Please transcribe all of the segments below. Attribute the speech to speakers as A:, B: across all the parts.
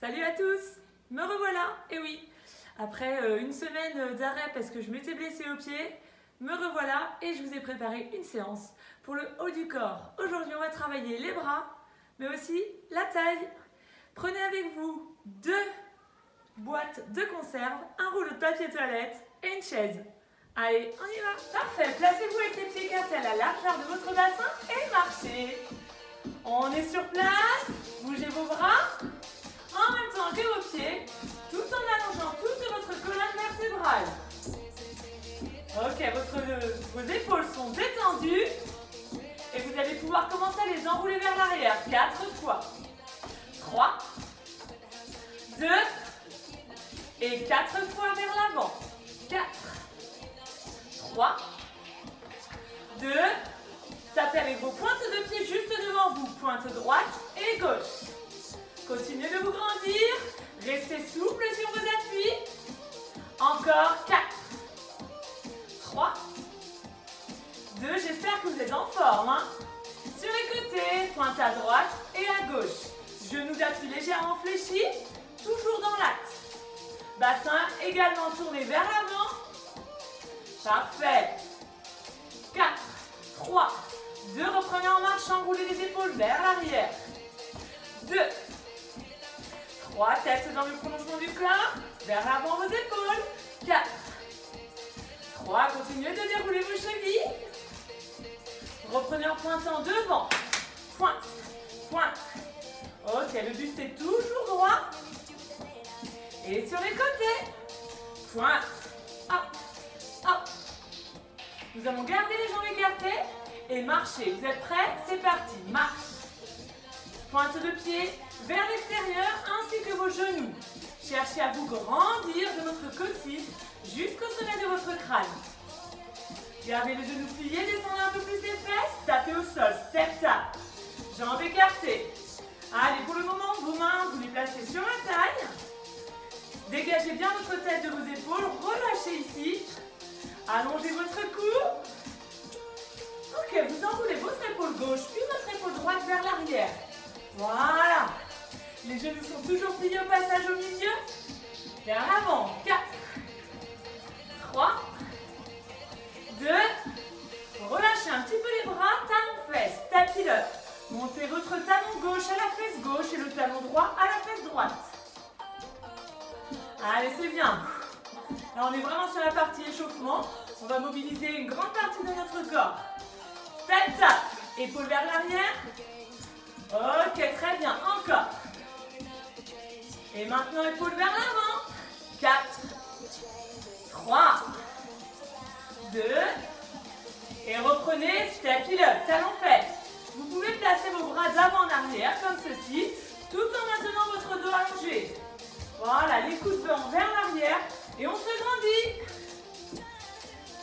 A: Salut à tous Me revoilà Et oui, après euh, une semaine d'arrêt parce que je m'étais blessée au pied, me revoilà et je vous ai préparé une séance pour le haut du corps. Aujourd'hui, on va travailler les bras, mais aussi la taille. Prenez avec vous deux boîtes de conserve, un rouleau de papier toilette et une chaise. Allez, on y va Parfait Placez-vous avec les pieds écartés à la de votre bassin et marchez. On est sur place, bougez vos bras en même temps que vos pieds, tout en allongeant toute votre colonne vertébrale. Ok, vos épaules sont détendues et vous allez pouvoir commencer à les enrouler vers l'arrière. Quatre fois. Trois, deux et quatre fois vers l'avant. Quatre, trois, deux, tapez avec vos pointes de pied juste devant vous, pointe droite et gauche. Continuez de vous grandir. Restez souple sur vos appuis. Encore 4, 3, 2. J'espère que vous êtes en forme. Hein. sur les côtés, pointe à droite et à gauche. Genoux d'appui légèrement fléchis, toujours dans l'axe. Bassin également tourné vers l'avant. Parfait. 4, 3, 2. Reprenez en marche, enroulez les épaules vers l'arrière. 2, 3, tête dans le prolongement du corps. Vers l'avant vos épaules. 4. 3, continuez de dérouler vos chevilles. Reprenez en pointant devant. Pointe, pointe. Ok, le buste est toujours droit. Et sur les côtés. Pointe. Hop, hop. Nous allons garder les jambes écartées et marcher. Vous êtes prêts? C'est parti. Marche. Pointe de pied vers l'extérieur ainsi que vos genoux. Cherchez à vous grandir de votre coccyx jusqu'au sommet de votre crâne. Gardez les genoux pliés, descendez un peu plus les fesses, tapez au sol, step tap. Jambes écartées. Allez, pour le moment, vos mains, vous les placez sur la taille. Dégagez bien votre tête de vos épaules, relâchez ici. Allongez votre cou. Ok, vous enroulez votre épaule gauche, puis votre épaule droite vers l'arrière. Voilà. Les genoux sont toujours pliés au passage au milieu. Vers l'avant. 4, 3, 2. Relâchez un petit peu les bras, talon fesse, tapis up. Montez votre talon gauche à la fesse gauche et le talon droit à la fesse droite. Allez, c'est bien. Là, on est vraiment sur la partie échauffement. On va mobiliser une grande partie de notre corps. Tête tap. Épaule vers l'arrière. Ok, très bien. Encore. Et maintenant, épaule vers l'avant. 4, 3, 2. Et reprenez, tapis up, talon fesse. Vous pouvez placer vos bras d'avant en arrière, comme ceci, tout en maintenant votre dos allongé. Voilà, les coudes vers l'arrière. Et on se grandit.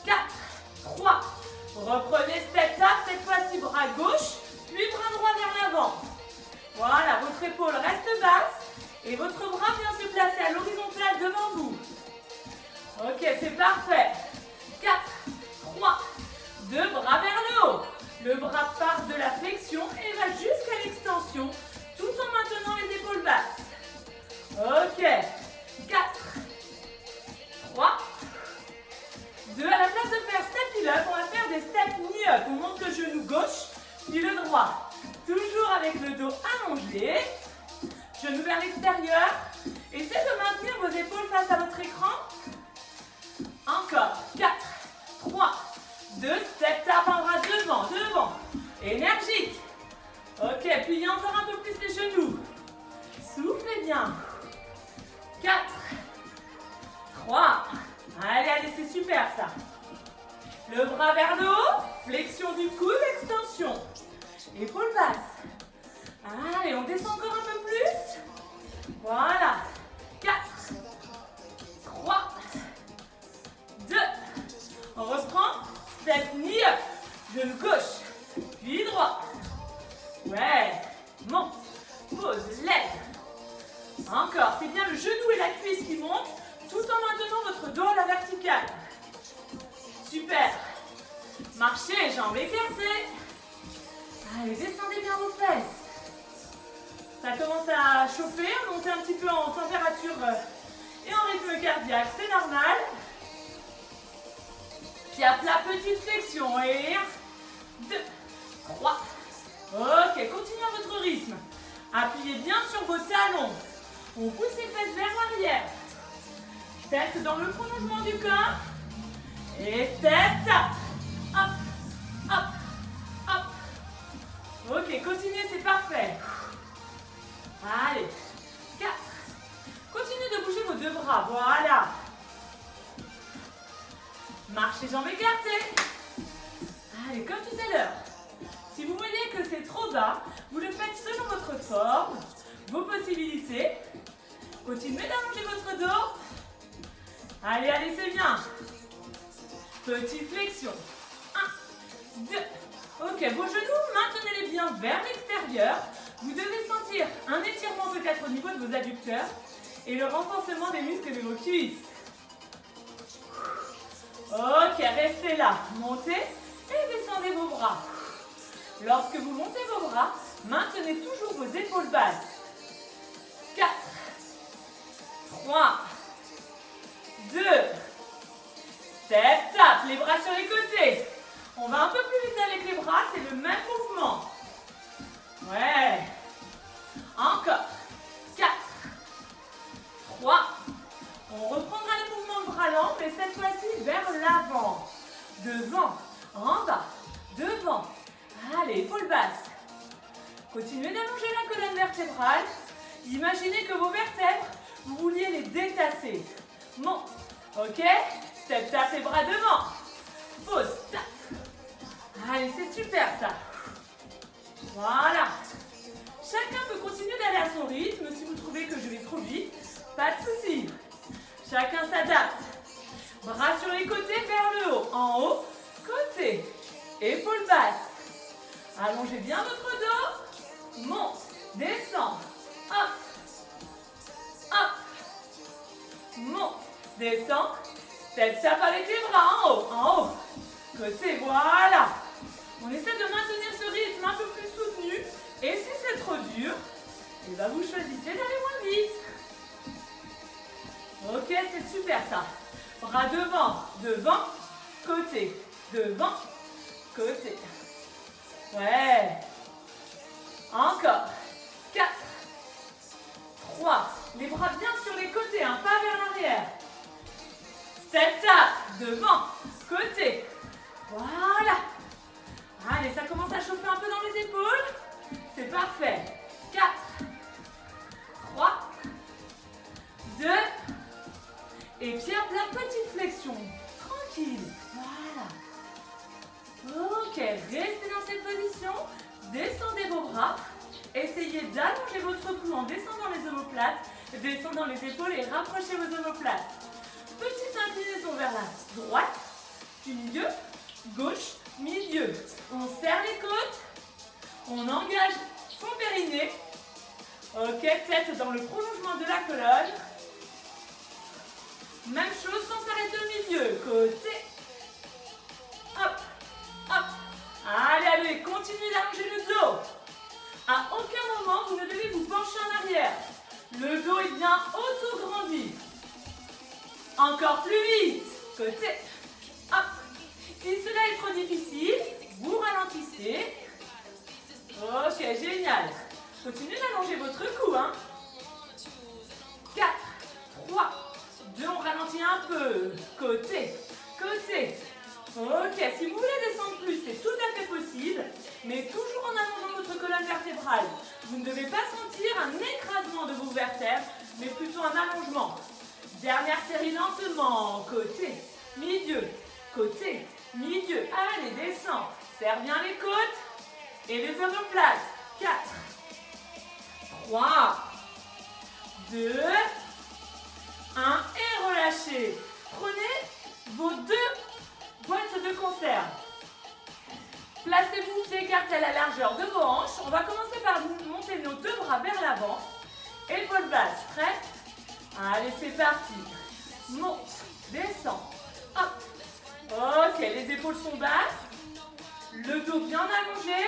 A: 4, 3. Reprenez step tap, cette fois-ci bras gauche, puis bras droit vers l'avant. Voilà, votre épaule reste basse et votre bras vient se placer à l'horizontale devant vous. Ok, c'est parfait. 4, 3, 2, bras vers le haut. Le bras part de la flexion et va jusqu'à l'extension tout en maintenant les épaules basses. Ok. 4, 3, 2. À la place de faire step up, on va faire des step knee up. On monte le genou gauche puis le droit. Toujours avec le dos allongé. Genou vers l'extérieur. Essayez de maintenir vos épaules face à votre écran. Encore. 4, 3, 2. Step tap un bras devant, devant. Énergique. Ok, pliez encore un peu plus les genoux. Soufflez bien. 4, 3. Allez, allez, c'est super ça. Le bras vers le haut, flexion du coude, extension. Épaule basse. Allez, on descend encore un peu plus. Voilà. 4, 3, 2. On reprend. Step knee up. Gauche, puis droit. Ouais. Monte. Pose. Lève. Encore. C'est bien le genou et la cuisse qui montent tout en maintenant votre dos à la verticale. Super. Marchez, jambes écartées. Allez, descendez bien vos fesses. Ça commence à chauffer, monter un petit peu en température et en rythme cardiaque, c'est normal. Puis à petite flexion. Et 1, 2, 3. Ok, continuez à votre rythme. Appuyez bien sur vos talons. On pousse les fesses vers l'arrière. Tête dans le prolongement du corps. Et tête. Hop, hop, hop. Ok, continuez, c'est parfait. Allez. 4. Continuez de bouger vos deux bras. Voilà. Marchez jambes écartées. Allez, comme tout à l'heure. Si vous voyez que c'est trop bas, vous le faites selon votre forme, vos possibilités. Continuez d'allonger votre dos. Allez, allez, c'est bien. Petite flexion. 1, 2. Ok, vos genoux, maintenez-les bien vers l'extérieur. Vous devez sentir un étirement peut-être au niveau de vos adducteurs et le renforcement des muscles de vos cuisses. Ok, restez là. Montez et descendez vos bras. Lorsque vous montez vos bras, maintenez toujours vos épaules basses. 4, 3, 2, step tap, les bras sur les côtés. On va un peu plus vite avec les bras, c'est le même mouvement. Ouais. Encore. 4, 3, on reprendra le mouvement de bras lent, mais cette fois-ci vers l'avant. Devant, en bas, devant. Allez, épaule basse. Continuez d'allonger la colonne vertébrale. Imaginez que vos vertèbres, vous vouliez les détasser. Monte. Ok Step, tap les bras devant. Pause, tap. Allez, c'est super ça. Voilà. Chacun peut continuer d'aller à son rythme. Si vous trouvez que je vais trop vite, pas de souci. Chacun s'adapte. Bras sur les côtés vers le haut. En haut, côté. Épaules basses. Allongez bien votre dos. Monte, descend. Hop. Hop. Monte, descend. Step tap avec les bras en haut. En haut. Côté, voilà. On essaie de maintenir ce rythme un peu plus soutenu. Et si c'est trop dur, eh ben vous choisissez d'aller moins vite. Ok, c'est super ça. Bras devant, devant, côté, devant, côté. Ouais. Encore. 4, 3. Les bras bien sur les côtés, un pas vers l'arrière. Step tap, devant, côté. Voilà. Allez, ça commence à chauffer un peu dans les épaules. C'est parfait. 4, 3, 2, et pied à plat, petite flexion. Tranquille. Voilà. Ok, restez dans cette position. Descendez vos bras. Essayez d'allonger votre cou en descendant les omoplates. Descendant les épaules et rapprochez vos omoplates. Petite inclinaison vers la droite, puis milieu, gauche, milieu. On serre les côtes. On engage son périnée. Ok, tête dans le prolongement de la colonne. Même chose sans s'arrêter au milieu. Côté. Hop. Hop. Allez, allez, continuez d'allonger le dos. À aucun moment, vous ne devez vous pencher en arrière. Le dos est bien auto-grandi. Encore plus vite. Côté. Hop. Si cela est trop difficile, vous ralentissez. Ok, génial. Continuez d'allonger votre cou. Hein. 4, 3, deux, on ralentit un peu. Côté, côté. Ok, si vous voulez descendre plus, c'est tout à fait possible, mais toujours en allongeant votre colonne vertébrale. Vous ne devez pas sentir un écrasement de vos vertèbres, mais plutôt un allongement. Dernière série lentement. Côté, milieu, côté, milieu. Allez, descends. Serre bien les côtes et les omoplates. 4, 3, 2, 1 et relâchez. Prenez vos deux boîtes de conserve. Placez-vous pieds écartés à la largeur de vos hanches. On va commencer par monter nos deux bras vers l'avant. Épaules basses, prêt? Allez, c'est parti. Monte, descend, hop. Ok, les épaules sont basses. Le dos bien allongé.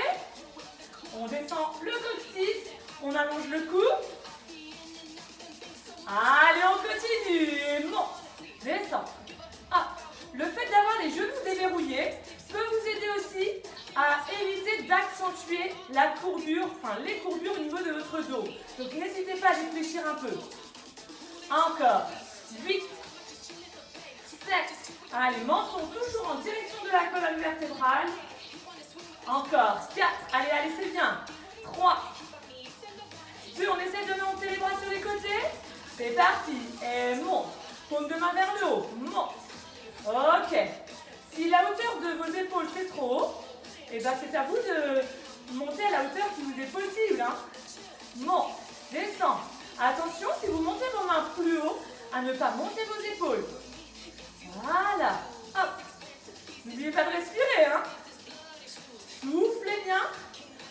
A: On descend le coccyx. On allonge le cou. Allez, on continue. Monte, descend. Ah, le fait d'avoir les genoux déverrouillés peut vous aider aussi à éviter d'accentuer la courbure, enfin les courbures au niveau de votre dos. Donc n'hésitez pas à réfléchir un peu. Encore. 8, 7. Allez, menton toujours en direction de la colonne vertébrale. Encore. 4. Allez, allez, c'est bien. 3. 2. On essaie de monter les bras sur les côtés. C'est parti. Et monte. Paume de main vers le haut. Monte. Ok. Si la hauteur de vos épaules c'est trop haut, eh ben c'est à vous de monter à la hauteur qui vous est possible. Hein. Monte. Descend. Attention, si vous montez vos mains plus haut, à ne pas monter vos épaules. Voilà. Hop. N'oubliez pas de respirer. Hein.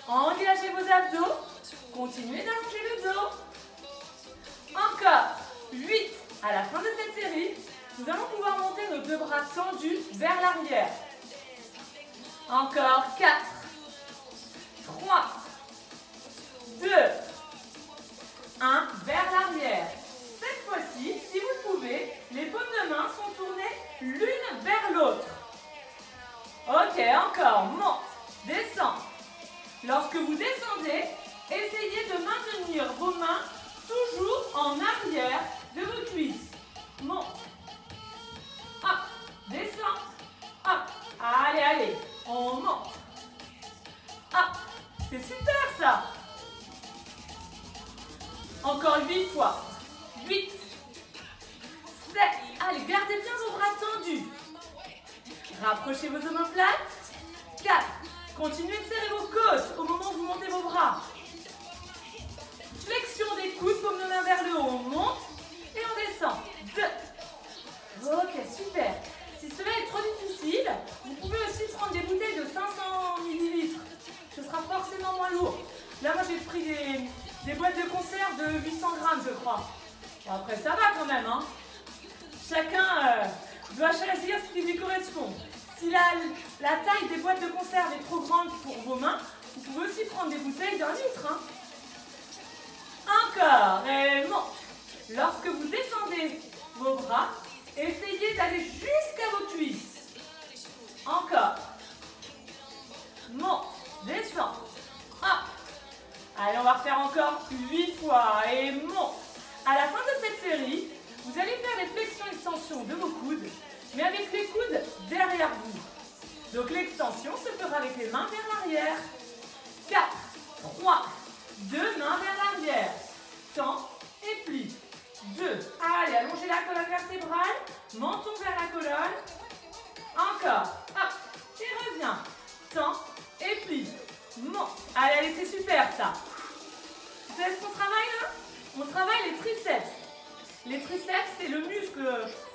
A: Engagez vos abdos. Continuez d'allonger le dos. Encore. 8. À la fin de cette série, nous allons pouvoir monter nos deux bras tendus vers l'arrière. Encore 4. 3. 2. 1. Vers l'arrière. Cette fois-ci, si vous pouvez, les paumes de main sont tournées l'une vers l'autre. Ok, encore. Monte. Descend. Lorsque vous descendez, essayez de maintenir vos mains toujours en arrière de vos cuisses. Monte. Hop. Descend. Hop. Allez, allez. On monte. Hop. C'est super ça. Encore 8 fois. 8. 7. Allez, gardez bien vos bras tendus. Rapprochez vos omoplates. 4. Continuez de serrer vos côtes au moment où vous montez vos bras. Flexion des coudes, paume de main vers le haut. On monte et on descend. 2. Ok, super. Si cela est trop difficile, vous pouvez aussi prendre des bouteilles de 500 ml. Ce sera forcément moins lourd. Là, moi, j'ai pris des, boîtes de conserve de 800 grammes, je crois. après, ça va quand même. Hein. Chacun euh, doit choisir ce qui lui correspond. Si la, la, taille des boîtes de conserve est trop grande pour vos mains, vous pouvez aussi prendre des bouteilles d'un litre. Hein. Encore et monte. Lorsque vous descendez vos bras, essayez d'aller jusqu'à vos cuisses. Encore. Monte, descend. Hop. Allez, on va refaire encore 8 fois et monte. À la fin de cette série, vous allez faire les flexions-extensions de vos coudes mais avec les coudes derrière vous. Donc l'extension se fera avec les mains vers l'arrière. 4, 3, 2 mains vers l'arrière. Tends et plie. 2. Allez, allongez la colonne vertébrale. Menton vers la colonne. Encore. Hop. Et reviens. Tends et plie. Allez, allez, c'est super ça. Vous savez ce qu'on travaille là? On travaille les triceps. Les triceps, c'est le muscle,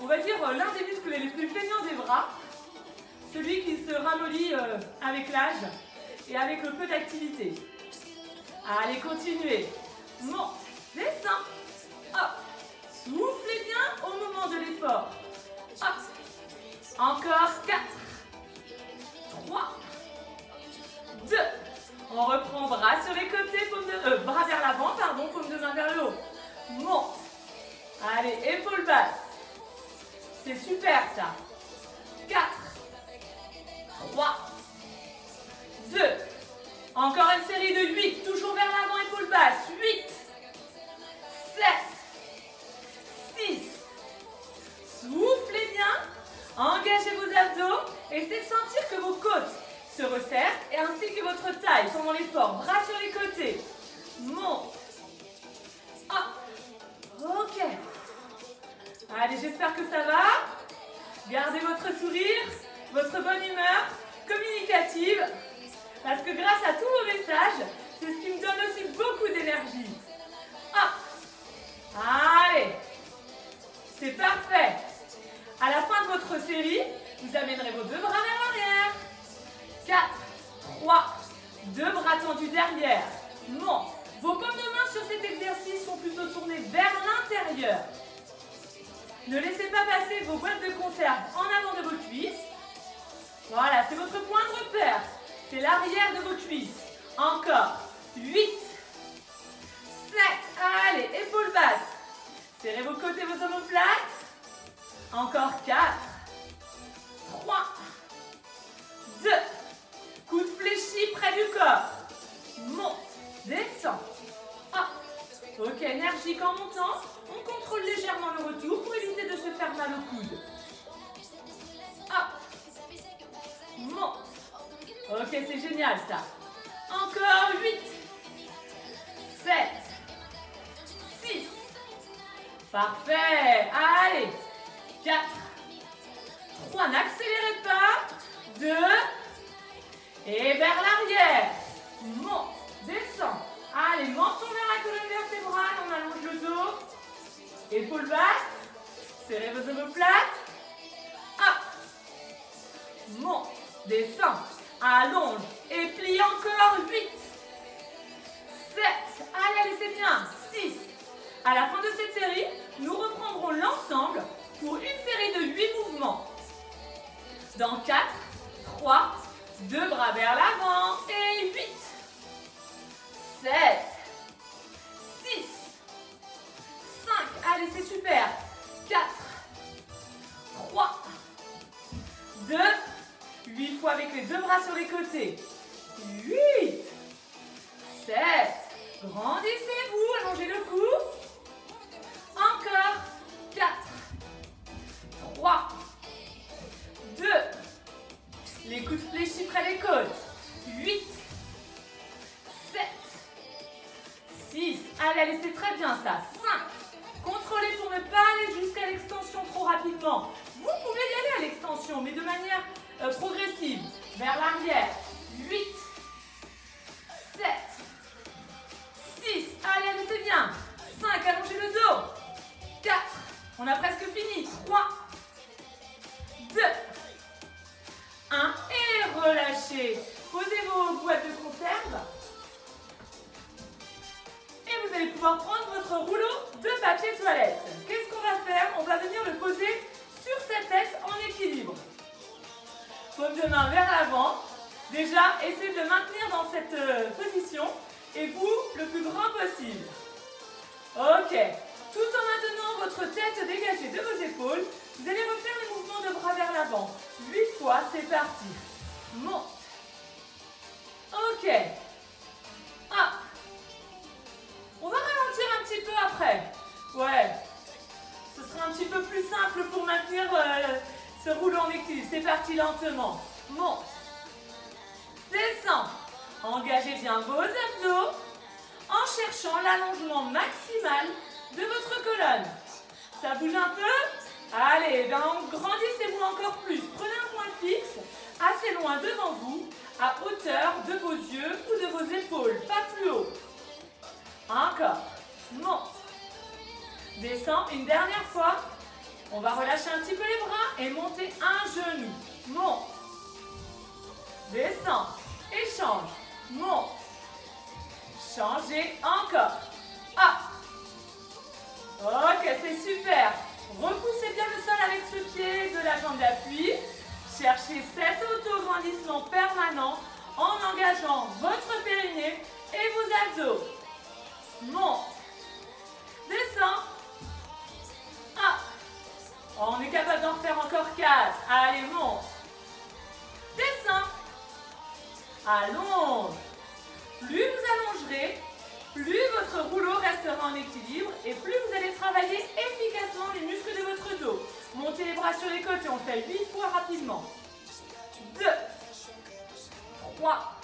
A: on va dire l'un des muscles les plus feignants des bras. Celui qui se ramollit euh, avec l'âge et avec le peu d'activité. Allez, continuez. Monte, descend. Hop. Soufflez bien au moment de l'effort. Hop. Encore 4. 3. 2. On reprend bras sur les côtés, Allez, épaules basses. C'est super ça. 4, 3, 2. Encore une série de 8. Toujours vers l'avant, épaules basses. 8, 7, 6. Soufflez bien. Engagez vos abdos. Essayez de sentir que vos côtes se resserrent et ainsi que votre taille pendant l'effort. Bras sur les côtés. Monte. Ok. Allez, j'espère que ça va. Gardez votre sourire, votre bonne humeur communicative. Parce que grâce à tous vos messages, c'est ce qui me donne aussi beaucoup d'énergie. Ah Allez C'est parfait À la fin de votre série, vous amènerez vos deux bras vers l'arrière. 4, 3, deux bras tendus derrière. Monte. Vos paumes de main sur cet exercice sont plutôt tournées vers l'intérieur. Ne laissez pas passer vos boîtes de conserve en avant de vos cuisses. Voilà, c'est votre point de repère. C'est l'arrière de vos cuisses. Encore. 8, 7. Allez, épaules basses. Serrez vos côtés, vos omoplates. Encore 4. 3. 2. Coude fléchi près du corps. Monte, descend. Ok, énergique en montant. On contrôle légèrement le retour pour éviter de se faire mal au coude. Hop. Monte. Ok, c'est génial ça. Encore 8. 7. 6. Parfait. Allez. 4. 3. N'accélérez pas. 2. Et vers l'arrière. Monte. Descend. Allez, menton vers la colonne vertébrale. On allonge le dos. Épaules basses. Serrez vos omoplates. Hop. Monte. Descend. Allonge. Et plie encore. 8. 7. Allez, allez, c'est bien. 6. À la fin de cette série, nous reprendrons l'ensemble pour une série de 8 mouvements. Dans 4, 3, deux bras vers l'avant et 8, 7, 6, 5, allez c'est super, 4, 3, 2, 8 fois avec les deux bras sur les côtés, 8, 7, grandissez-vous, allongez le cou, encore, 4, 3, 2, les coudes fléchis près des côtes. 8, 6. Allez, allez, c'est très bien ça. 5. Contrôlez pour ne pas aller jusqu'à l'extension trop rapidement. Vous pouvez y aller à l'extension, mais de manière euh, progressive. Vers l'arrière. 8, 7, 6. Allez, allez, c'est bien. 5. Allongez le dos. 4. On a presque fini. 3, 2, 1 et relâchez. Posez vos boîtes de conserve. Vous allez pouvoir prendre votre rouleau de papier toilette. Qu'est-ce qu'on va faire? On va venir le poser sur sa tête en équilibre. Paume de main vers l'avant. Déjà, essayez de maintenir dans cette euh, position et vous le plus grand possible. Ok. Tout en maintenant votre tête dégagée de vos épaules, vous allez refaire les mouvements de bras vers l'avant. 8 fois, c'est parti. Monte. Ok. Ah. On va ralentir un petit peu après. Ouais. Ce sera un petit peu plus simple pour maintenir euh, ce rouleau en équilibre. C'est parti lentement. Monte. Descend. Engagez bien vos abdos en cherchant l'allongement maximal de votre colonne. Ça bouge un peu Allez, ben grandissez-vous encore plus. Prenez un point fixe, assez loin devant vous, à hauteur de vos yeux ou de vos épaules, pas plus haut. Encore. Monte. Descends une dernière fois. On va relâcher un petit peu les bras et monter un genou. Monte. Descends. Et change. Monte. Changez encore. Hop. Ok, c'est super. Repoussez bien le sol avec ce pied de la jambe d'appui. Cherchez cet auto-grandissement permanent en engageant votre périnée et vos abdos. Monte. Descends. Ah. On est capable d'en faire encore 4. Allez, monte. Descends. Allonge. Plus vous allongerez, plus votre rouleau restera en équilibre et plus vous allez travailler efficacement les muscles de votre dos. Montez les bras sur les côtés, on fait 8 fois rapidement. 2, 3,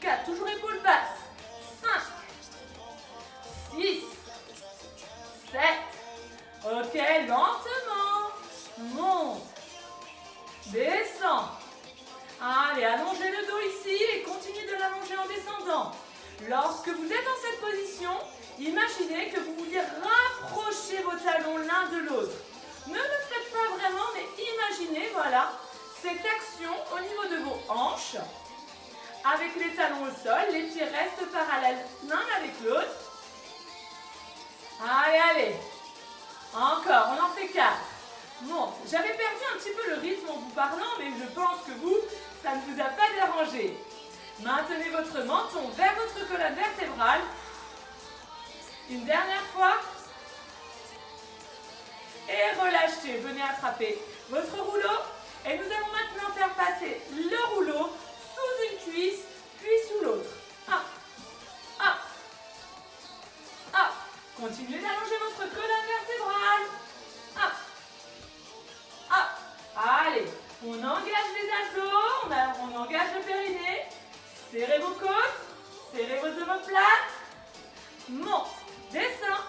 A: 4, toujours épaules basses. Ok, lentement, monte, descend. Allez, allongez le dos ici et continuez de l'allonger en descendant. Lorsque vous êtes dans cette position, imaginez que vous vouliez rapprocher vos talons l'un de l'autre. Ne le faites pas vraiment, mais imaginez, voilà, cette action au niveau de vos hanches. Avec les talons au sol, les pieds restent parallèles l'un avec l'autre. Allez, allez. Encore, on en fait quatre. Monte. J'avais perdu un petit peu le rythme en vous parlant, mais je pense que vous, ça ne vous a pas dérangé. Maintenez votre menton vers votre colonne vertébrale. Une dernière fois. Et relâchez. Venez attraper votre rouleau. Et nous allons maintenant faire passer le rouleau sous une cuisse, puis sous l'autre. Ah, Continuez d'allonger votre colonne vertébrale. Ah, ah. Allez, on engage les abdos, on, on engage le périnée. Serrez vos côtes, serrez vos omoplates. Monte, descend,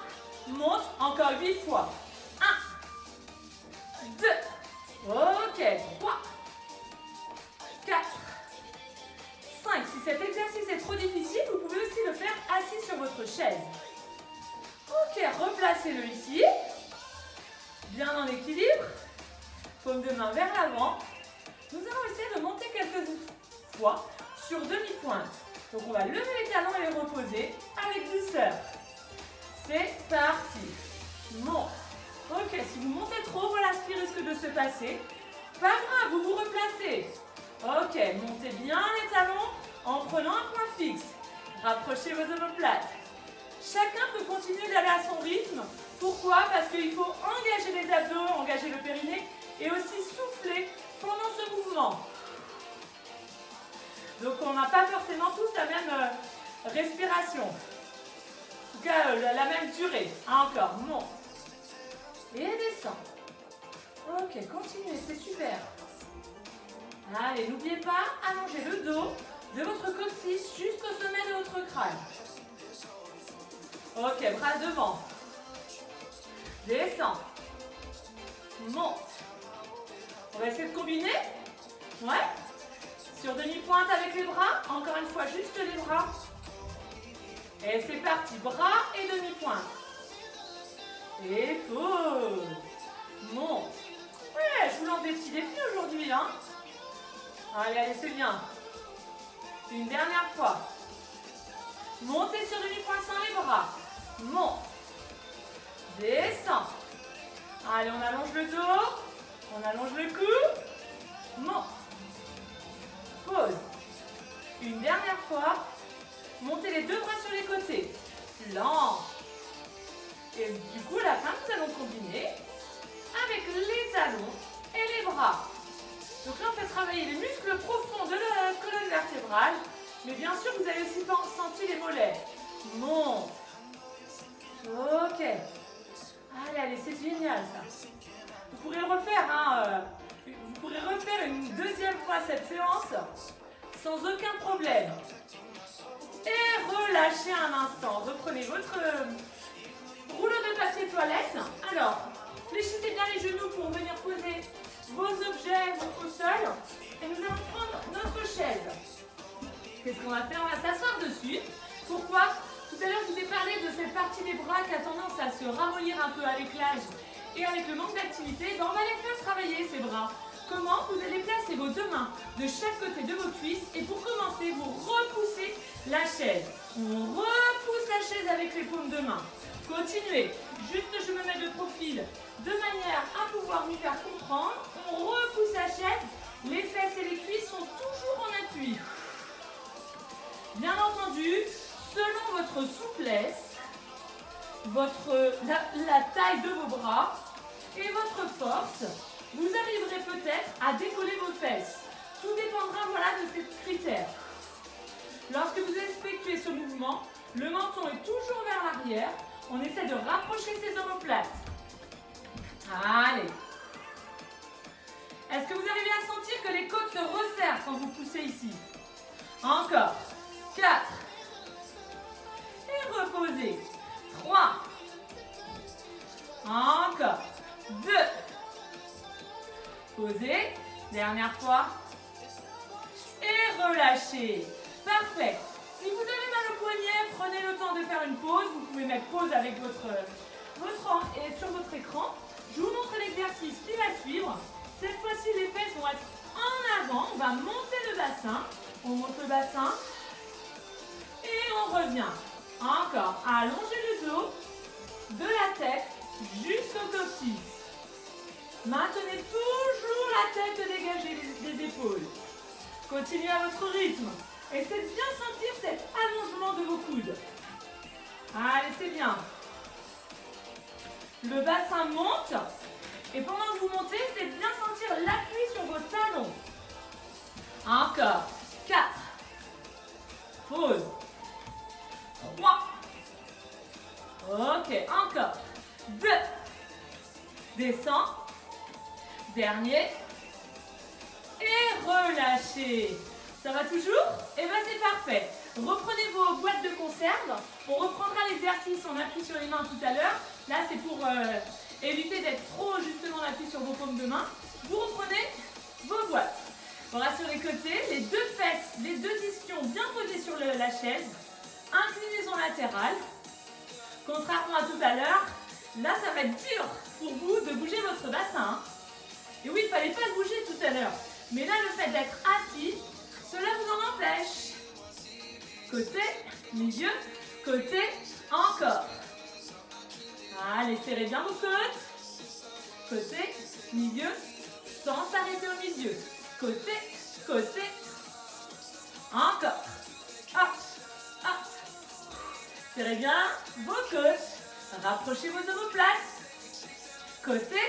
A: monte encore huit fois. On va essayer de combiner. Ouais. Sur demi-pointe avec les bras. Encore une fois, juste les bras. Et c'est parti. Bras et demi-pointe. Et pause. Monte. Ouais, je vous lance des petits défis aujourd'hui, hein. Allez, allez, c'est bien. Une dernière fois. Montez sur demi-pointe sans les bras. Monte. Descends. Allez, on allonge le dos. On allonge le cou. Monte. Pause. Une dernière fois. Montez les deux bras sur les côtés. Lent. Et du coup, à la fin, nous allons combiner avec les talons et les bras. Donc là, on fait travailler les muscles profonds de la colonne vertébrale. Mais bien sûr, vous avez aussi senti les mollets. Monte. Ok. Allez, allez, c'est génial ça. Vous pourrez refaire, hein, euh, vous pourrez refaire une deuxième fois cette séance sans aucun problème. Et relâchez un instant. Reprenez votre rouleau de papier toilette. Alors, Fléchissez bien les genoux pour venir poser vos objets au sol. Et nous allons prendre notre chaise. Qu'est-ce qu'on va faire? On va s'asseoir dessus. Pourquoi? Tout à l'heure, je vous ai parlé de cette partie des bras qui a tendance à se ramollir un peu avec l'âge et avec le manque d'activité. Ben, on va les faire travailler, ces bras. Comment Vous allez placer vos deux mains de chaque côté de vos cuisses et pour commencer, vous repoussez la chaise. On repousse la chaise avec les paumes de main. Continuez. Juste, je me mets de profil de manière à pouvoir m'y faire comprendre. On repousse la chaise. Les fesses et les cuisses sont toujours en appui. Bien entendu, selon votre souplesse, votre, la, taille de vos bras et votre force, vous arriverez peut-être à décoller vos fesses. Tout dépendra voilà, de ces critères. Lorsque vous effectuez ce mouvement, le menton est toujours vers l'arrière. On essaie de rapprocher ses omoplates. Allez. Est-ce que vous arrivez à sentir que les côtes se resserrent quand vous poussez ici? Encore. 4. Et reposez. 3. Encore. 2. Posez. Dernière fois. Et relâchez. Parfait. Si vous avez mal au poignet, prenez le temps de faire une pause. Vous pouvez mettre pause avec votre, votre et sur votre écran. Je vous montre l'exercice qui va suivre. Cette fois-ci, les fesses vont être en avant. On va monter le bassin. On monte le bassin. Et on revient. Encore. Allongez le dos de la tête jusqu'au coccyx. Maintenez toujours la tête dégagée des épaules. Continuez à votre rythme. Et faites bien sentir cet allongement de vos coudes. Allez, c'est bien. Le bassin monte. Et pendant que vous montez, c'est bien sentir l'appui sur vos talons. Encore. 4. Pause. 3. Ok, encore. 2. Descends. Dernier. Et relâchez. Ça va toujours? Eh bien c'est parfait. Reprenez vos boîtes de conserve. On reprendra l'exercice, on appuie sur les mains tout à l'heure. Là c'est pour euh, éviter d'être trop justement appuyé sur vos paumes de main. Vous reprenez vos boîtes. Va sur les côtés, les deux fesses, les deux ischions bien posés sur la chaise. Inclinaison latérale. Contrairement à tout à l'heure, là ça va être dur pour vous de bouger votre bassin. Et oui, il ne fallait pas le bouger tout à l'heure. Mais là, le fait d'être assis, cela vous en empêche. Côté, milieu, côté, encore. Allez, serrez bien vos côtes. Côté, milieu, sans s'arrêter au milieu. Côté, côté, encore. Hop, hop. Serrez bien vos côtes. Rapprochez vos omoplates. Côté,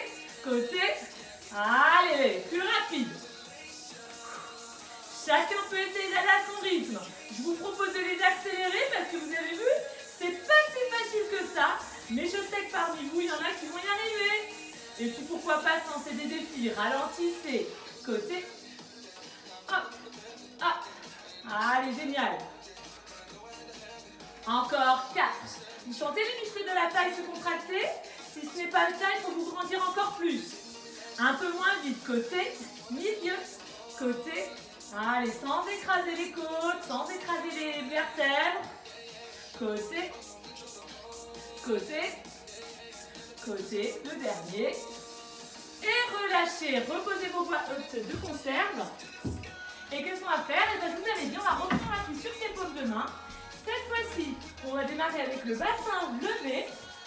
A: côté. Allez, plus rapide. Chacun peut essayer d'aller à son rythme. Je vous propose de les accélérer parce que vous avez vu, c'est pas si facile que ça. Mais je sais que parmi vous, il y en a qui vont y arriver. Et puis pourquoi pas sans des défis. Ralentissez. Côté. Hop. Hop. Allez, génial. Encore 4. Vous sentez les muscles de la taille se contracter? Si ce n'est pas le cas, il faut vous grandir encore plus. Un peu moins vite. Côté, milieu, côté. Allez, sans écraser les côtes, sans écraser les vertèbres. Côté, côté, côté, le dernier. Et relâchez, reposez vos boîtes de conserve. Et qu'est-ce qu'on va faire? Et eh bien, je vous avais dit, on va reprendre appui sur ses paumes de main. Cette fois-ci, on va démarrer avec le bassin levé,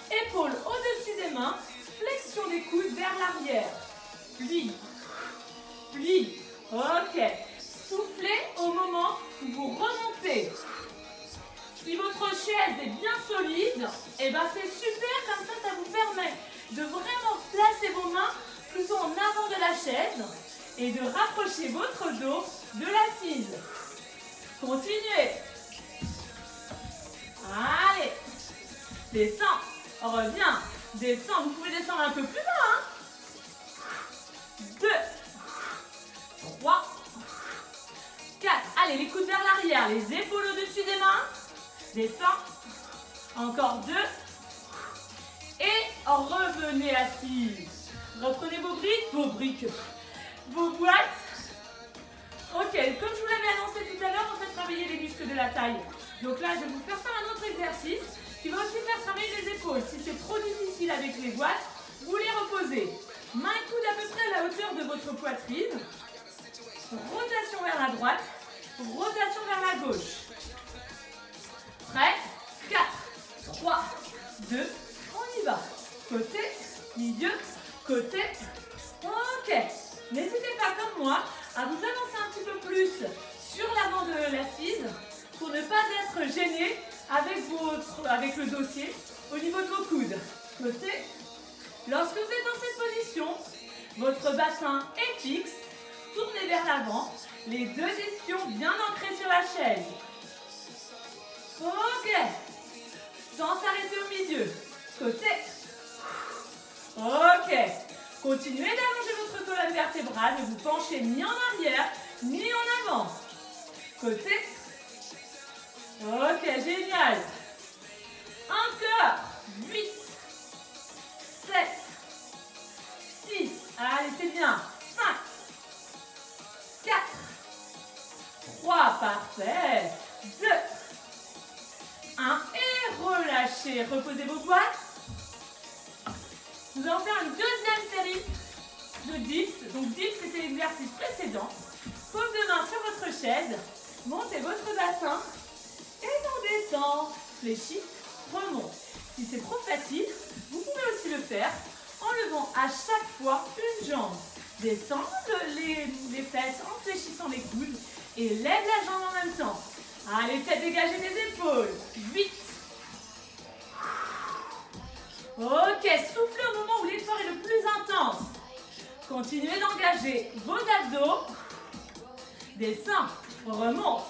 A: épaules au-dessus des mains, flexion des coudes vers l'arrière. Plie, plie. Ok. Soufflez au moment où vous remontez. Si votre chaise est bien solide, eh ben c'est super, comme ça, ça vous permet de vraiment placer vos mains plutôt en avant de la chaise et de rapprocher votre dos de l'assise. Continuez. Allez. Descends. Reviens. Descends. Vous pouvez descendre un peu plus bas. 2, 3, 4. Allez, les coudes vers l'arrière. Les épaules au-dessus des mains. Descends. Encore 2. Et revenez assis. Reprenez vos briques, vos briques, vos boîtes. Ok, comme je vous l'avais annoncé tout à l'heure, on fait travailler les muscles de la taille. Donc là, je vais vous faire faire un autre exercice qui va aussi faire travailler les épaules. Si c'est trop difficile avec les boîtes, vous les reposez. Main coude à peu près à la hauteur de votre poitrine. Rotation vers la droite, rotation vers la gauche. Prêt? 4, 3, 2, on y va. Côté, milieu, côté. Ok. N'hésitez pas comme moi à vous avancer un petit peu plus sur l'avant de l'assise pour ne pas être gêné avec, avec le dossier au niveau de vos coudes. Côté. Lorsque vous êtes dans cette position, votre bassin est fixe, tournez vers l'avant, les deux ischions bien ancrés sur la chaise. Ok. Sans s'arrêter au milieu. Côté. Ok. Continuez d'allonger votre colonne vertébrale, ne vous penchez ni en arrière, ni en avant. Côté. Ok, génial. Encore. 8, 7, 6. Allez, c'est bien. 5, 4, 3, parfait. 2, 1 et relâchez. Reposez vos boîtes. Nous allons faire une deuxième série de dips. Donc dips, c'était l'exercice précédent. Paume de main sur votre chaise. Montez votre bassin. Et on descend. Fléchit, remonte. Si c'est trop facile, vous pouvez aussi le faire en levant à chaque fois une jambe. Descendre les, fesses en fléchissant les coudes et lève la jambe en même temps. Allez, tête dégagée des épaules. 8, Ok, soufflez au moment où l'effort est le plus intense. Continuez d'engager vos abdos. Descends, remonte.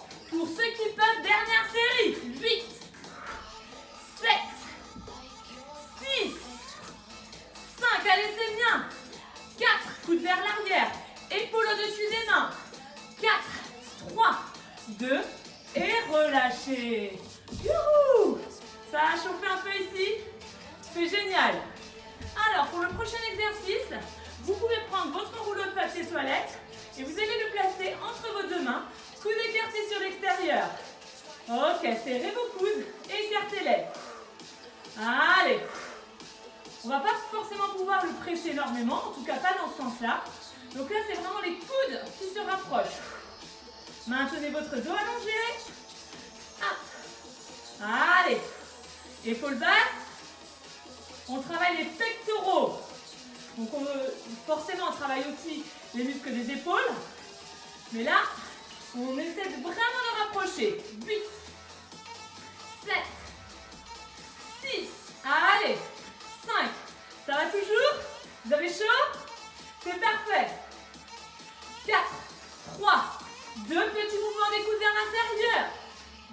A: Mouvements des coudes vers l'intérieur.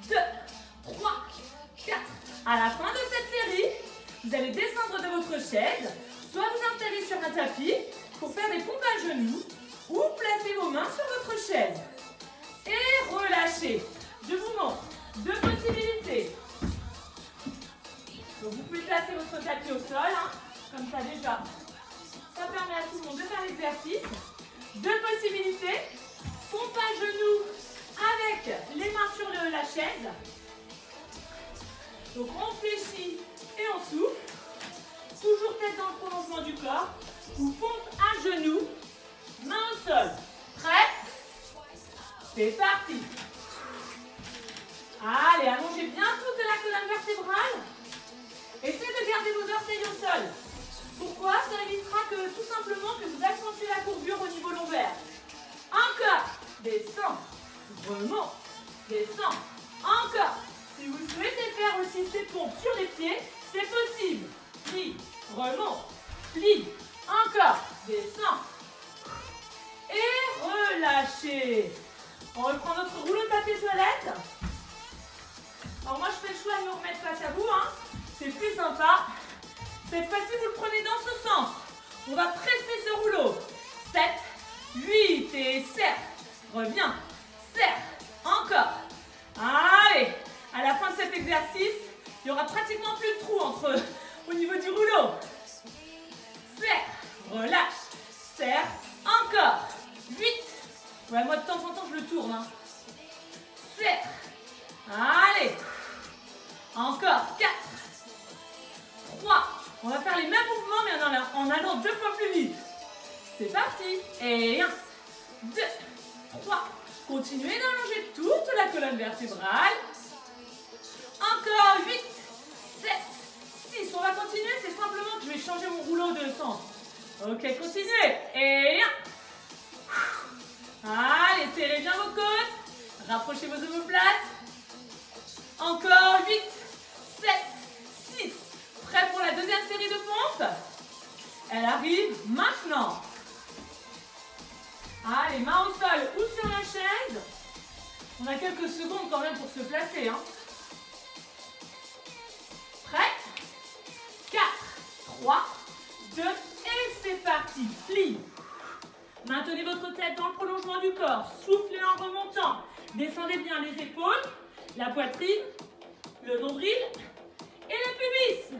A: Deux, trois, quatre. À la fin de cette série, vous allez descendre de votre chaise, soit vous installer sur un tapis pour faire des pompes à genoux, ou placer vos mains sur votre chaise. Et relâchez. Je vous montre deux possibilités. Donc vous pouvez placer votre tapis au sol, hein, comme ça déjà. Ça permet à tout le monde de faire l'exercice. Deux possibilités pompe à genoux avec les mains sur la chaise. Donc on fléchit et on souffle. Toujours tête dans le prolongement du corps. Ou pompe à genoux, main au sol. Prêt? C'est parti. Allez, allongez bien toute la colonne vertébrale. Essayez de garder vos orteils au sol. Pourquoi? Ça évitera que tout simplement que vous accentuez la courbure au niveau lombaire. Encore. Descends. Remonte. Descends. Encore. Si vous souhaitez faire aussi ces pompes sur les pieds, c'est possible. Plie. Remonte. Plie. Encore. Descends. Et relâchez. On reprend notre rouleau de papier toilette. Alors moi, je fais le choix de me remettre face à vous. Hein. C'est plus sympa. Cette fois-ci, vous le prenez dans ce sens. On va presser ce rouleau. 7, 8 et serre. Reviens. Serre. Encore. Allez. À la fin de cet exercice, il n'y aura pratiquement plus de trous entre au niveau du rouleau. Serre. Relâche. Serre. Encore. 8. Ouais, moi de temps en temps, je le tourne. Hein. Serre. Allez. Encore. 4. 3. On va faire les mêmes mouvements, mais en allant deux fois plus vite. C'est parti. Et 1, 2, 3. Continuez d'allonger toute la colonne vertébrale. Encore 8, 7, 6. On va continuer, c'est simplement que je vais changer mon rouleau de sens. Ok, continuez. Et 1. Allez, serrez bien vos côtes. Rapprochez vos omoplates. Encore 8, 7, 6. Prêt pour la deuxième série de pompes? Elle arrive maintenant. Allez, main au sol ou sur la chaise. On a quelques secondes quand même pour se placer. Hein. Prêt? 4, 3, 2 et c'est parti. Plie. Maintenez votre tête dans le prolongement du corps. Soufflez en remontant. Descendez bien les épaules, la poitrine, le nombril et le pubis.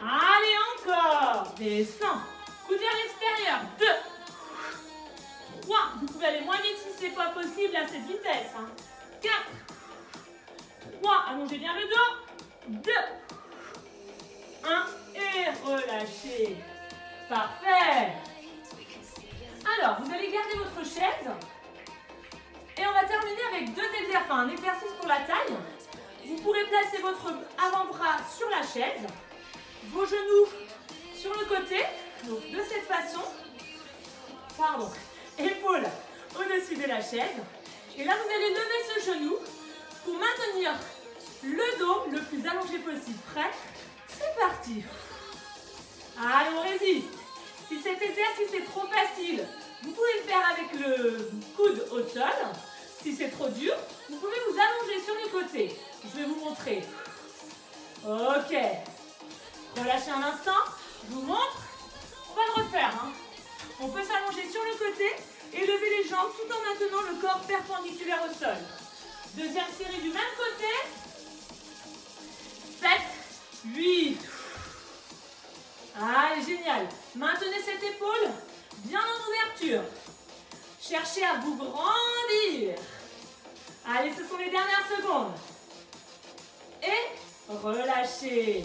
A: Allez, encore. Descends. Coude vers l'extérieur. 2, 3. Vous pouvez aller moins vite si ce n'est pas possible à cette vitesse. 4. Hein. 3. Allongez bien le dos. 2. 1. Et relâchez. Parfait. Alors, vous allez garder votre chaise. Et on va terminer avec deux exercices. Enfin, un exercice pour la taille. Vous pourrez placer votre avant-bras sur la chaise. Vos genoux sur le côté. Donc, de cette façon. Pardon épaule au-dessus de la chaise. Et là, vous allez lever ce genou pour maintenir le dos le plus allongé possible. Prêt? C'est parti. Allez, on résiste. Si cet exercice est trop facile, vous pouvez le faire avec le coude au sol. Si c'est trop dur, vous pouvez vous allonger sur le côté. Je vais vous montrer. Ok. Relâchez un instant. Je vous montre. On va le refaire. Hein. On peut s'allonger sur le côté et lever les jambes tout en maintenant le corps perpendiculaire au sol. Deuxième série du même côté. 7, 8. Allez, génial. Maintenez cette épaule bien en ouverture. Cherchez à vous grandir. Allez, ce sont les dernières secondes. Et relâchez.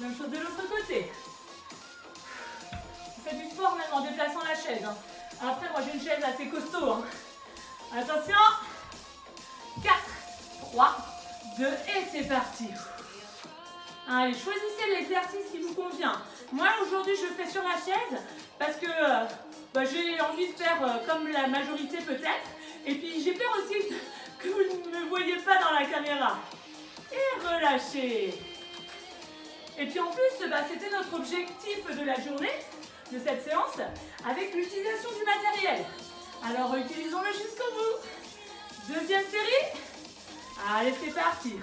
A: Même chose de l'autre côté. Du sport même en déplaçant la chaise. Hein. Après, moi j'ai une chaise assez costaud. Hein. Attention. 4, 3, 2 et c'est parti. Allez, choisissez l'exercice qui vous convient. Moi aujourd'hui je fais sur la chaise parce que euh, bah, j'ai envie de faire euh, comme la majorité peut-être. Et puis j'ai peur aussi que vous ne me voyez pas dans la caméra. Et relâchez. Et puis en plus, bah, c'était notre objectif de la journée, de cette séance, avec l'utilisation du matériel. Alors utilisons-le jusqu'au bout. Deuxième série. Allez, c'est parti.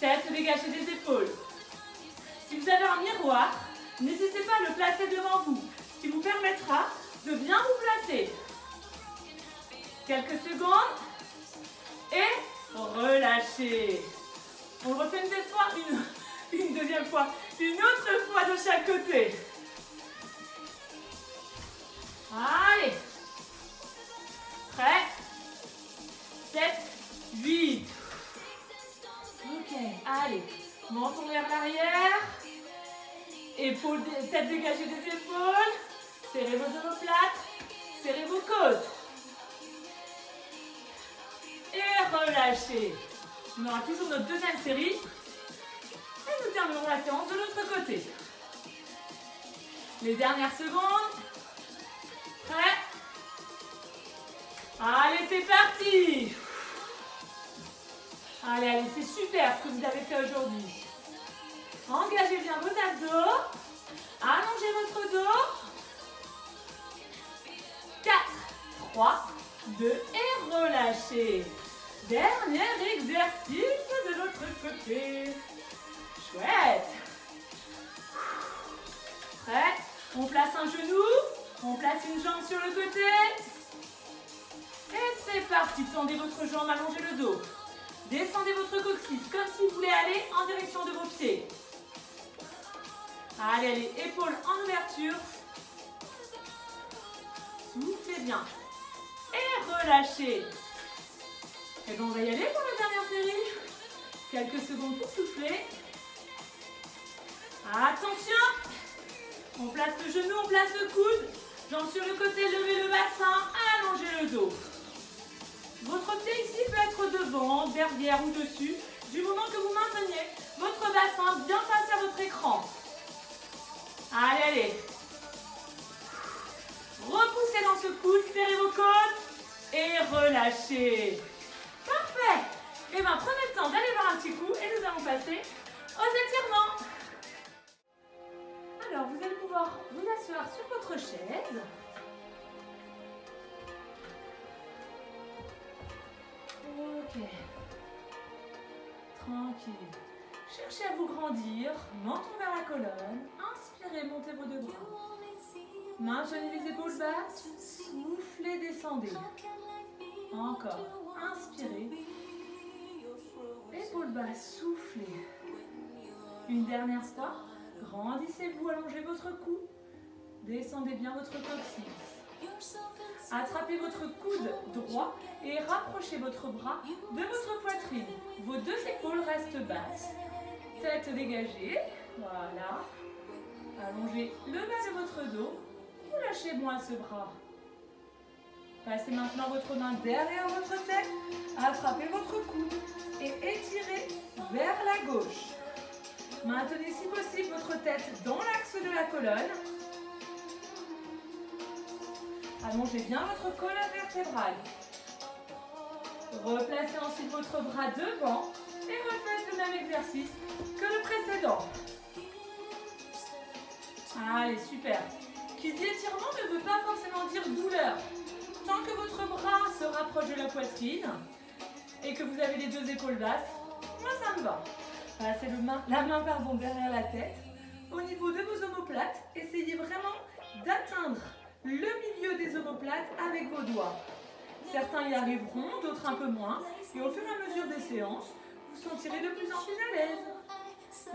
A: Tête dégagée des épaules. Si vous avez un miroir, n'hésitez pas à le placer devant vous, ce qui vous permettra de bien vous placer. Quelques secondes. Et relâchez. On refait une fois, une, une deuxième fois, une autre fois de chaque côté. Tête dégagée des épaules. Serrez vos omoplates. Serrez vos côtes. Et relâchez. On aura toujours notre deuxième série. Et nous terminerons la séance de l'autre côté. Les dernières secondes. Prêt? Allez, c'est parti Allez, allez, c'est super ce que vous avez fait aujourd'hui. Engagez bien vos abdos. Allongez votre dos. 4, 3, 2 et relâchez. Dernier exercice de l'autre côté. Chouette. Prêt? On place un genou. On place une jambe sur le côté. Et c'est parti. Tendez votre jambe, allongez le dos. Descendez votre coccyx comme si vous voulez aller en direction de vos pieds. Allez, allez, épaules en ouverture. Soufflez bien. Et relâchez. Et bien, on va y aller pour la dernière série. Quelques secondes pour souffler. Attention On place le genou, on place le coude. Jambes sur le côté, levez le bassin, allongez le dos. Votre pied ici peut être devant, derrière ou dessus, du moment que vous maintenez votre bassin bien face à votre écran. Allez, allez. Repoussez dans ce coude, serrez vos côtes et relâchez. Parfait Et eh bien, prenez le temps d'aller voir un petit coup et nous allons passer aux étirements. Alors, vous allez pouvoir vous asseoir sur votre chaise. Ok. Tranquille. Cherchez à vous grandir, menton vers la colonne. Inspirez, montez vos deux bras. Maintenez les épaules basses. Soufflez, descendez. Encore. Inspirez. Épaules basses, soufflez. Une dernière fois. Grandissez-vous, allongez votre cou. Descendez bien votre coccyx. Attrapez votre coude droit et rapprochez votre bras de votre poitrine. Vos deux épaules restent basses. Tête dégagée. Voilà. Allongez le bas de votre dos. Relâchez moins ce bras. Passez maintenant votre main derrière votre tête, attrapez votre coude et étirez vers la gauche. Maintenez si possible votre tête dans l'axe de la colonne. Allongez bien votre colonne vertébrale. Replacez ensuite votre bras devant et refaites le même exercice que le précédent. Allez, super. Qui dit étirement ne veut pas forcément dire douleur. Tant que votre bras se rapproche de la poitrine et que vous avez les deux épaules basses, moi ça me va. Passez le main, la main derrière la tête. Au niveau de vos omoplates, essayez vraiment d'atteindre le milieu des omoplates avec vos doigts. Certains y arriveront, d'autres un peu moins. Et au fur et à mesure des séances, vous sentirez de plus en plus à l'aise.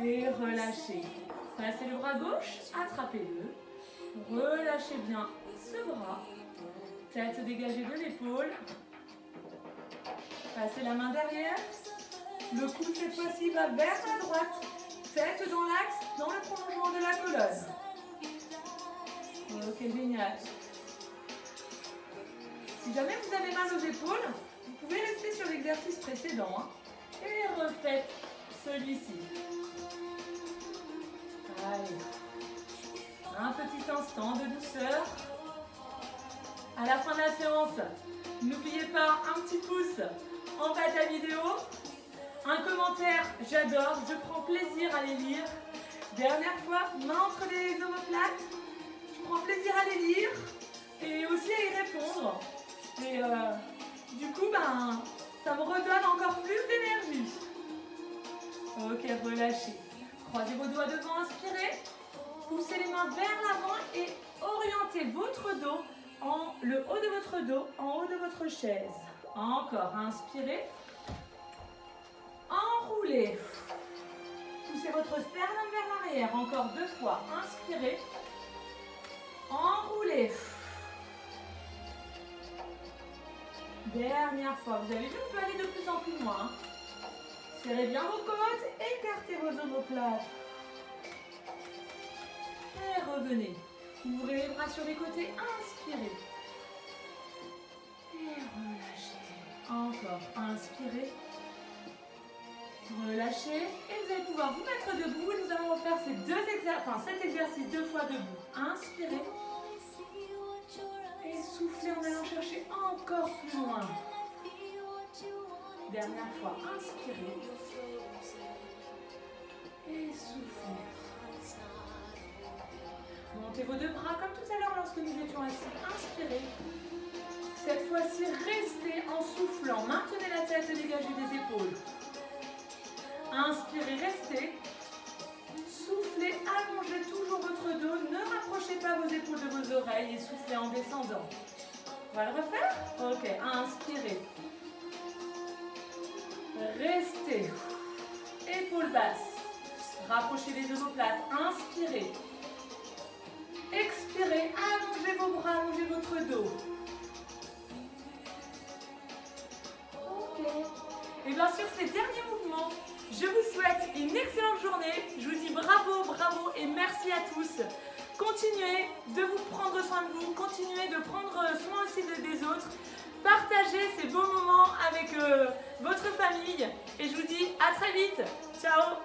A: Et relâchez. Passez le bras gauche, attrapez-le. Relâchez bien ce bras. Tête dégagée de l'épaule. Passez la main derrière. Le coude cette fois-ci va vers la droite. Tête dans l'axe, dans le prolongement de la colonne. Ok, génial. Si jamais vous avez mal aux épaules, vous pouvez rester sur l'exercice précédent hein, refaites celui-ci. Allez. Un petit instant de douceur. À la fin de la séance, n'oubliez pas un petit pouce en bas de la vidéo. Un commentaire, j'adore, je prends plaisir à les lire. Dernière fois, main entre les omoplates. Je prends plaisir à les lire et aussi à y répondre. Et euh, du coup, ben, ça me redonne encore plus d'énergie. Ok, relâchez. Croisez vos doigts devant, inspirez. Poussez les mains vers l'avant et orientez votre dos, en, le haut de votre dos, en haut de votre chaise. Encore, inspirez. Enroulez. Poussez votre sternum vers l'arrière. Encore deux fois. Inspirez. Enroulez. Dernière fois. Vous avez vu, on peut aller de plus en plus loin. Serrez bien vos côtes, écartez vos omoplates. Et revenez. Ouvrez les bras sur les côtés, inspirez. Et relâchez. Encore, inspirez. Relâchez. Et vous allez pouvoir vous mettre debout. Nous allons refaire ces deux enfin cet exercice deux fois debout. Inspirez. Et soufflez en allant chercher encore plus loin. Dernière fois, inspirez. Et soufflez. Montez vos deux bras comme tout à l'heure lorsque nous étions assis. Inspirez. Cette fois-ci, restez en soufflant. Maintenez la tête dégagée des épaules. Inspirez, restez. Soufflez, allongez toujours votre dos. Ne rapprochez pas vos épaules de vos oreilles et soufflez en descendant. On va le refaire? Ok, inspirez. Restez. Épaules basses. Rapprochez les omoplates. Inspirez. Expirez. Allongez vos bras, allongez votre dos. Ok. Et bien sur ces derniers mouvements, je vous souhaite une excellente journée. Je vous dis bravo, bravo et merci à tous. Continuez de vous prendre soin de vous, continuez de prendre soin aussi des autres. Partagez ces beaux moments avec euh, votre famille et je vous dis à très vite. Ciao